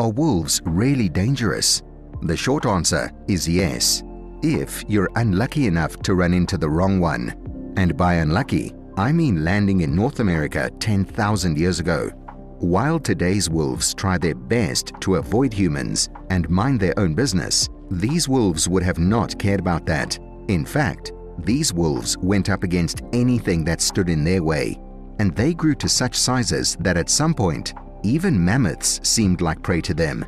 Are wolves really dangerous? The short answer is yes, if you're unlucky enough to run into the wrong one. And by unlucky, I mean landing in North America 10,000 years ago. While today's wolves try their best to avoid humans and mind their own business, these wolves would have not cared about that. In fact, these wolves went up against anything that stood in their way, and they grew to such sizes that at some point, even mammoths seemed like prey to them.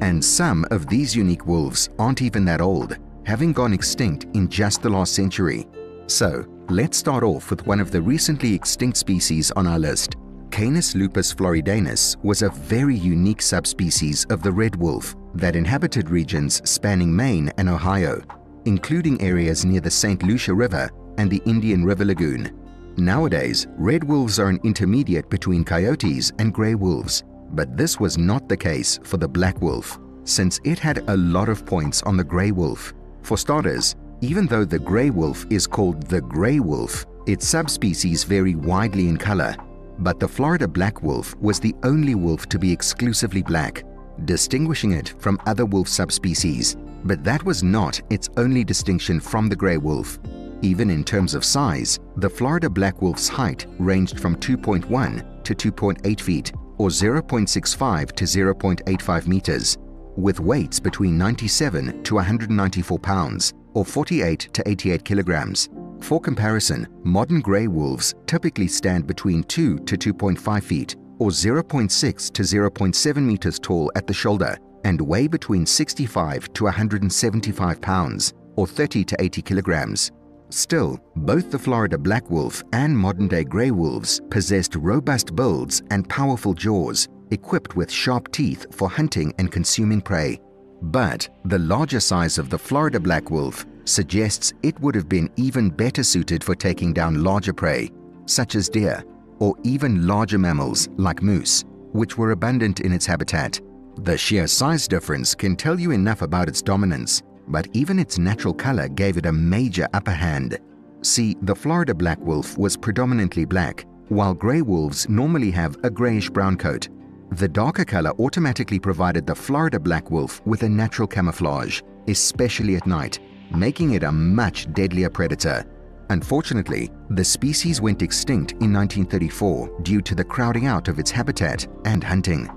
And some of these unique wolves aren't even that old, having gone extinct in just the last century. So, let's start off with one of the recently extinct species on our list. Canis lupus floridanus was a very unique subspecies of the red wolf that inhabited regions spanning Maine and Ohio, including areas near the St. Lucie River and the Indian River Lagoon. Nowadays, red wolves are an intermediate between coyotes and gray wolves, but this was not the case for the black wolf, since it had a lot of points on the gray wolf. For starters, even though the gray wolf is called the gray wolf, its subspecies vary widely in color, but the Florida black wolf was the only wolf to be exclusively black, distinguishing it from other wolf subspecies. But that was not its only distinction from the gray wolf. Even in terms of size, the Florida black wolf's height ranged from 2.1 to 2.8 feet, or 0.65 to 0.85 meters, with weights between 97 to 194 pounds, or 48 to 88 kilograms. For comparison, modern grey wolves typically stand between 2 to 2.5 feet, or 0.6 to 0.7 meters tall at the shoulder, and weigh between 65 to 175 pounds, or 30 to 80 kilograms. Still, both the Florida black wolf and modern-day gray wolves possessed robust builds and powerful jaws, equipped with sharp teeth for hunting and consuming prey. But the larger size of the Florida black wolf suggests it would have been even better suited for taking down larger prey, such as deer, or even larger mammals like moose, which were abundant in its habitat. The sheer size difference can tell you enough about its dominance, but even its natural color gave it a major upper hand. See, the Florida black wolf was predominantly black, while gray wolves normally have a grayish-brown coat. The darker color automatically provided the Florida black wolf with a natural camouflage, especially at night, making it a much deadlier predator. Unfortunately, the species went extinct in 1934 due to the crowding out of its habitat and hunting.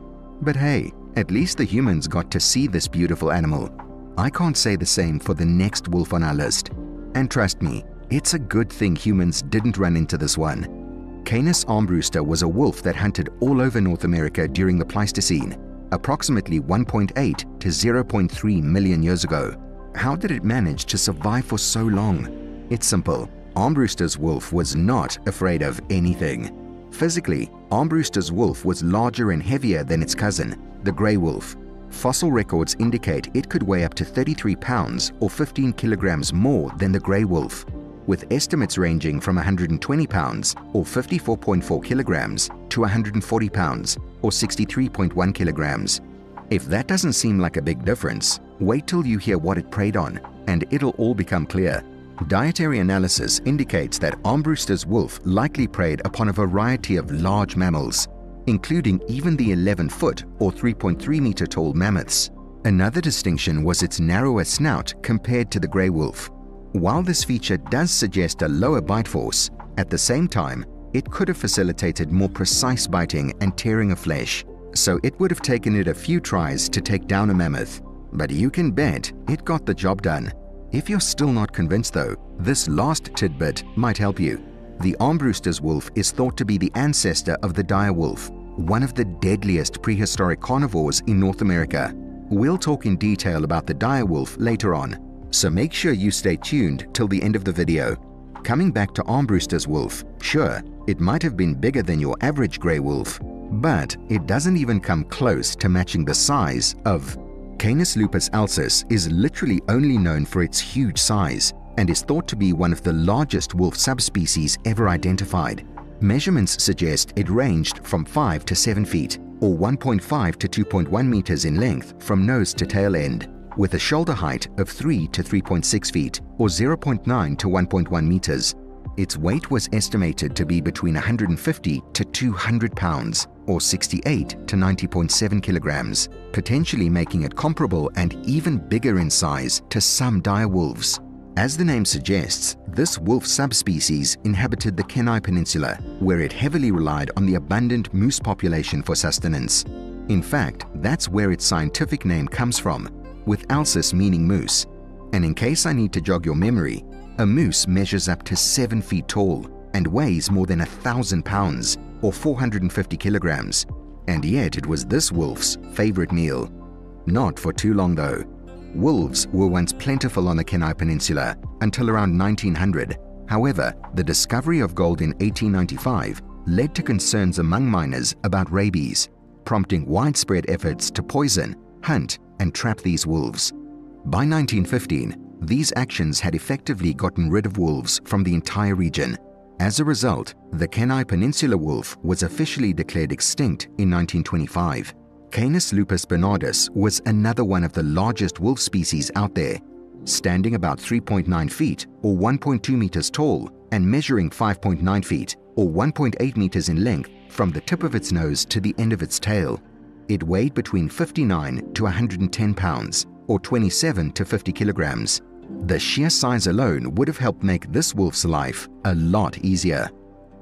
But hey, at least the humans got to see this beautiful animal I can't say the same for the next wolf on our list. And trust me, it's a good thing humans didn't run into this one. Canis armbrusteri was a wolf that hunted all over North America during the Pleistocene, approximately 1.8 to 0.3 million years ago. How did it manage to survive for so long? It's simple. Armbruster's wolf was not afraid of anything. Physically, Armbruster's wolf was larger and heavier than its cousin, the grey wolf, Fossil records indicate it could weigh up to 33 pounds or 15 kilograms more than the grey wolf, with estimates ranging from 120 pounds or 54.4 kilograms to 140 pounds or 63.1 kilograms. If that doesn't seem like a big difference, wait till you hear what it preyed on and it'll all become clear. Dietary analysis indicates that Armbruster's wolf likely preyed upon a variety of large mammals, including even the 11-foot or 3.3 meter tall mammoths. Another distinction was its narrower snout compared to the grey wolf. While this feature does suggest a lower bite force, at the same time, it could have facilitated more precise biting and tearing of flesh, so it would have taken it a few tries to take down a mammoth. But you can bet it got the job done. If you're still not convinced though, this last tidbit might help you. The Armbruster's wolf is thought to be the ancestor of the dire wolf, one of the deadliest prehistoric carnivores in North America. We'll talk in detail about the dire wolf later on, so make sure you stay tuned till the end of the video. Coming back to Armbruster's wolf, sure, it might have been bigger than your average grey wolf, but it doesn't even come close to matching the size of Canis lupus alces is literally only known for its huge size, and is thought to be one of the largest wolf subspecies ever identified. Measurements suggest it ranged from 5 to 7 feet, or 1.5 to 2.1 meters in length from nose to tail end, with a shoulder height of 3 to 3.6 feet, or 0.9 to 1.1 meters. Its weight was estimated to be between 150 to 200 pounds, or 68 to 90.7 kilograms, potentially making it comparable and even bigger in size to some dire wolves. As the name suggests, this wolf subspecies inhabited the Kenai Peninsula, where it heavily relied on the abundant moose population for sustenance. In fact, that's where its scientific name comes from, with Alces meaning moose. And in case I need to jog your memory, a moose measures up to 7 feet tall and weighs more than a thousand pounds or 450 kilograms. And yet it was this wolf's favorite meal. Not for too long though. Wolves were once plentiful on the Kenai Peninsula until around 1900. However, the discovery of gold in 1895 led to concerns among miners about rabies, prompting widespread efforts to poison, hunt, and trap these wolves. By 1915, these actions had effectively gotten rid of wolves from the entire region. As a result, the Kenai Peninsula wolf was officially declared extinct in 1925. Canis lupus bernardus was another one of the largest wolf species out there, standing about 3.9 feet or 1.2 meters tall and measuring 5.9 feet or 1.8 meters in length from the tip of its nose to the end of its tail. It weighed between 59 to 110 pounds or 27 to 50 kilograms. The sheer size alone would have helped make this wolf's life a lot easier.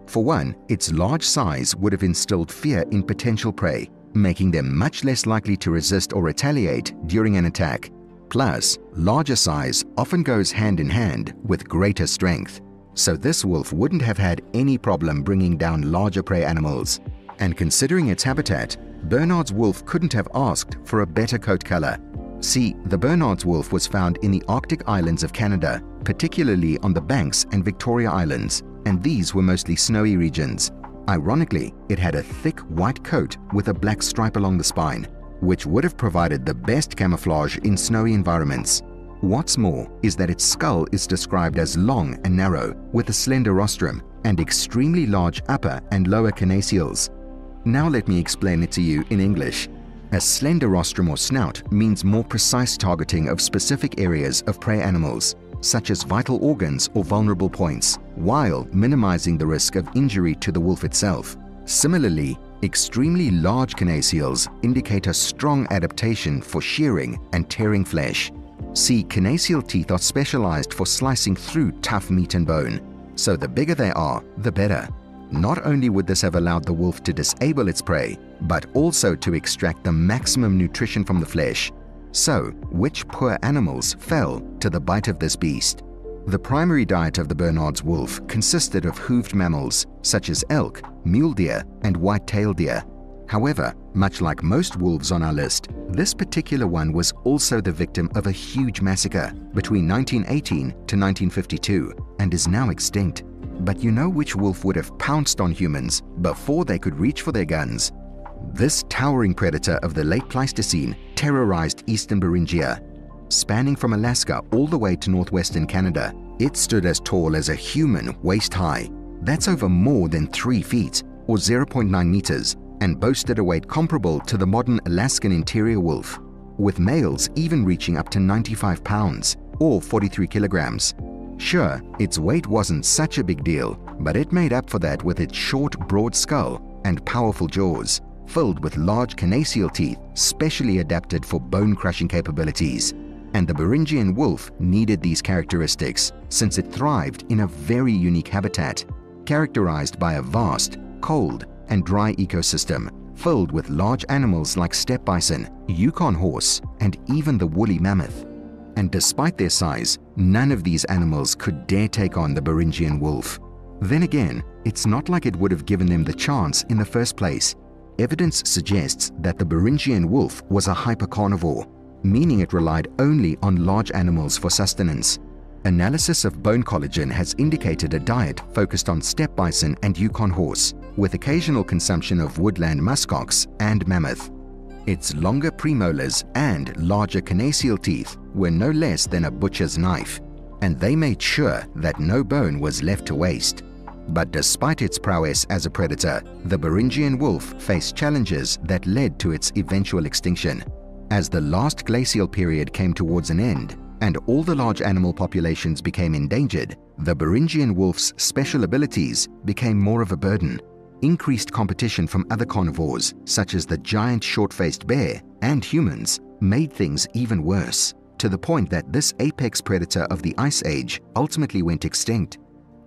For one, its large size would have instilled fear in potential prey making them much less likely to resist or retaliate during an attack. Plus, larger size often goes hand in hand with greater strength, so this wolf wouldn't have had any problem bringing down larger prey animals. And considering its habitat, Bernard's wolf couldn't have asked for a better coat color. See, the Bernard's wolf was found in the Arctic islands of Canada, particularly on the Banks and Victoria Islands, and these were mostly snowy regions. Ironically, it had a thick white coat with a black stripe along the spine, which would have provided the best camouflage in snowy environments. What's more is that its skull is described as long and narrow, with a slender rostrum and extremely large upper and lower carnassials. Now let me explain it to you in English. A slender rostrum or snout means more precise targeting of specific areas of prey animals, such as vital organs or vulnerable points, while minimizing the risk of injury to the wolf itself. Similarly, extremely large carnassials indicate a strong adaptation for shearing and tearing flesh. See, carnassial teeth are specialized for slicing through tough meat and bone, so the bigger they are, the better. Not only would this have allowed the wolf to disable its prey, but also to extract the maximum nutrition from the flesh, so, which poor animals fell to the bite of this beast? The primary diet of the Bernard's wolf consisted of hooved mammals such as elk, mule deer, and white-tailed deer. However, much like most wolves on our list, this particular one was also the victim of a huge massacre between 1918 to 1952 and is now extinct. But you know which wolf would have pounced on humans before they could reach for their guns? This towering predator of the late Pleistocene terrorized eastern Beringia. Spanning from Alaska all the way to northwestern Canada, it stood as tall as a human waist high. That's over more than 3 feet, or 0.9 meters, and boasted a weight comparable to the modern Alaskan interior wolf, with males even reaching up to 95 pounds, or 43 kilograms. Sure, its weight wasn't such a big deal, but it made up for that with its short, broad skull and powerful jaws filled with large carnassial teeth specially adapted for bone-crushing capabilities. And the Beringian wolf needed these characteristics since it thrived in a very unique habitat, characterized by a vast, cold, and dry ecosystem filled with large animals like steppe bison, Yukon horse, and even the woolly mammoth. And despite their size, none of these animals could dare take on the Beringian wolf. Then again, it's not like it would have given them the chance in the first place, Evidence suggests that the Beringian wolf was a hypercarnivore, meaning it relied only on large animals for sustenance. Analysis of bone collagen has indicated a diet focused on steppe bison and Yukon horse, with occasional consumption of woodland muskox and mammoth. Its longer premolars and larger carnassial teeth were no less than a butcher's knife, and they made sure that no bone was left to waste. But despite its prowess as a predator, the Beringian wolf faced challenges that led to its eventual extinction. As the last glacial period came towards an end, and all the large animal populations became endangered, the Beringian wolf's special abilities became more of a burden. increased competition from other carnivores, such as the giant short-faced bear and humans, made things even worse, to the point that this apex predator of the Ice Age ultimately went extinct.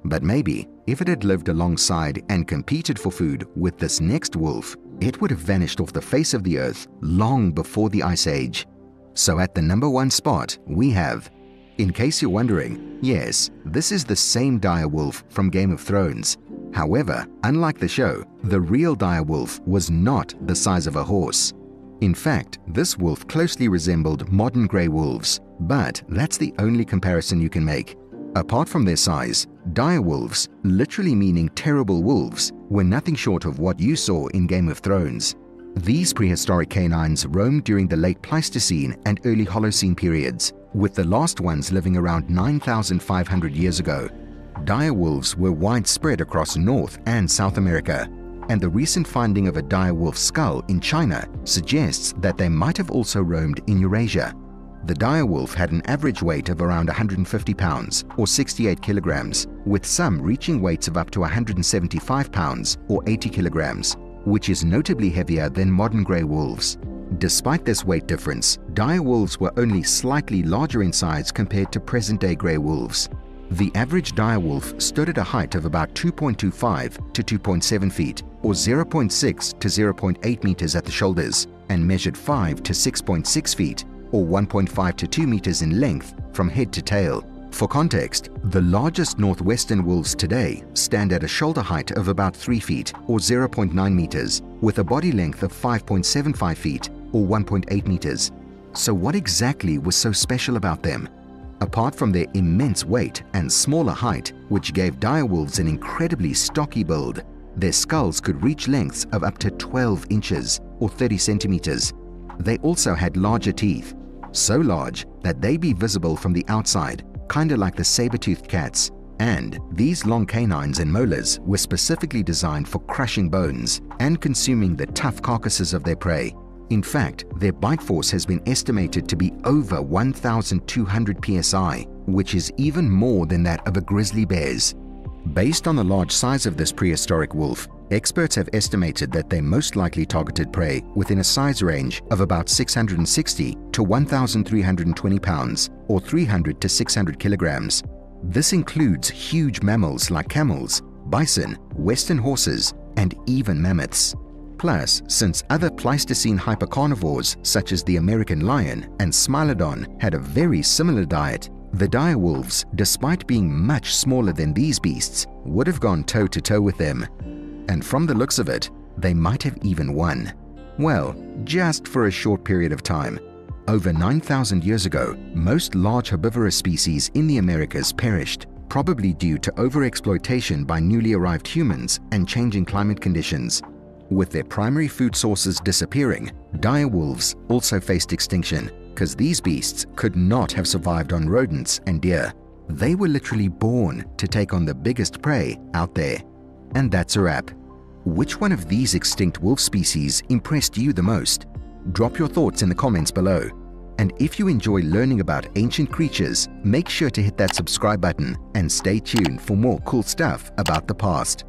But maybe, if it had lived alongside and competed for food with this next wolf, it would have vanished off the face of the earth long before the Ice Age. So at the number one spot, we have in case you're wondering, yes, this is the same direwolf from Game of Thrones. However, unlike the show, the real direwolf was not the size of a horse. In fact, this wolf closely resembled modern grey wolves, but that's the only comparison you can make. Apart from their size, direwolves, literally meaning terrible wolves, were nothing short of what you saw in Game of Thrones. These prehistoric canines roamed during the late Pleistocene and early Holocene periods, with the last ones living around 9,500 years ago. Direwolves were widespread across North and South America, and the recent finding of a direwolf skull in China suggests that they might have also roamed in Eurasia. The direwolf had an average weight of around 150 pounds or 68 kilograms, with some reaching weights of up to 175 pounds or 80 kilograms, which is notably heavier than modern grey wolves. Despite this weight difference, dire wolves were only slightly larger in size compared to present-day grey wolves. The average dire wolf stood at a height of about 2.25 to 2.7 feet, or 0.6 to 0.8 meters at the shoulders, and measured 5 to 6.6 feet, or 1.5 to 2 meters in length from head to tail. For context, the largest northwestern wolves today stand at a shoulder height of about 3 feet or 0.9 meters, with a body length of 5.75 feet or 1.8 meters. So what exactly was so special about them? Apart from their immense weight and smaller height, which gave direwolves an incredibly stocky build, their skulls could reach lengths of up to 12 inches or 30 centimeters. They also had larger teeth, so large that they be visible from the outside kinda like the saber-toothed cats, and these long canines and molars were specifically designed for crushing bones and consuming the tough carcasses of their prey. In fact, their bite force has been estimated to be over 1,200 psi, which is even more than that of a grizzly bear's. Based on the large size of this prehistoric wolf, experts have estimated that they most likely targeted prey within a size range of about 660 to 1,320 pounds or 300 to 600 kilograms. This includes huge mammals like camels, bison, western horses, and even mammoths. Plus, since other Pleistocene hypercarnivores such as the American lion and Smilodon had a very similar diet, the direwolves, despite being much smaller than these beasts, would have gone toe-to-toe -to -toe with them. And from the looks of it, they might have even won. Well, just for a short period of time. Over 9,000 years ago, most large herbivorous species in the Americas perished, probably due to overexploitation by newly arrived humans and changing climate conditions. With their primary food sources disappearing, dire wolves also faced extinction because these beasts could not have survived on rodents and deer. They were literally born to take on the biggest prey out there. And that's a wrap. Which one of these extinct wolf species impressed you the most? Drop your thoughts in the comments below. And if you enjoy learning about ancient creatures, make sure to hit that subscribe button and stay tuned for more cool stuff about the past.